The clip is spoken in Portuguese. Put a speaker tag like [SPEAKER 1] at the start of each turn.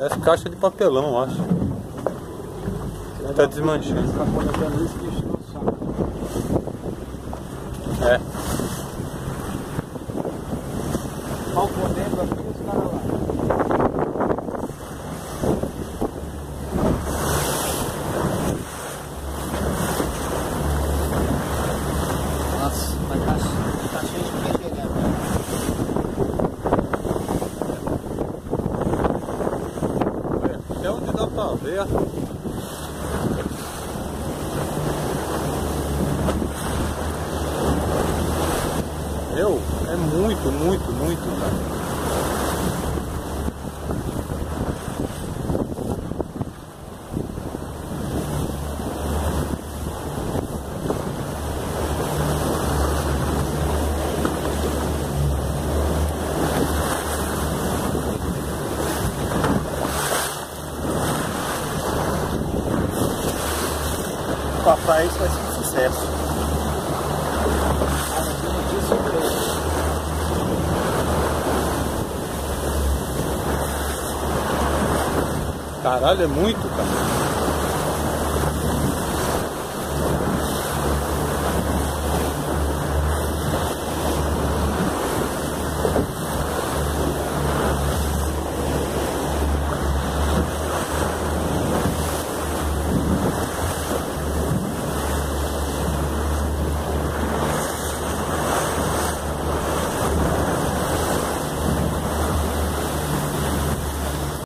[SPEAKER 1] Essa caixa de papelão, eu acho. Tá desmanchando.
[SPEAKER 2] Tá colocando isso que saco.
[SPEAKER 1] É.
[SPEAKER 2] Pau por dentro aqui os caras lá.
[SPEAKER 1] Até onde dá pra ver. Meu, é muito, muito, muito, cara. Papai, isso vai ser um sucesso. Caralho, é muito, cara.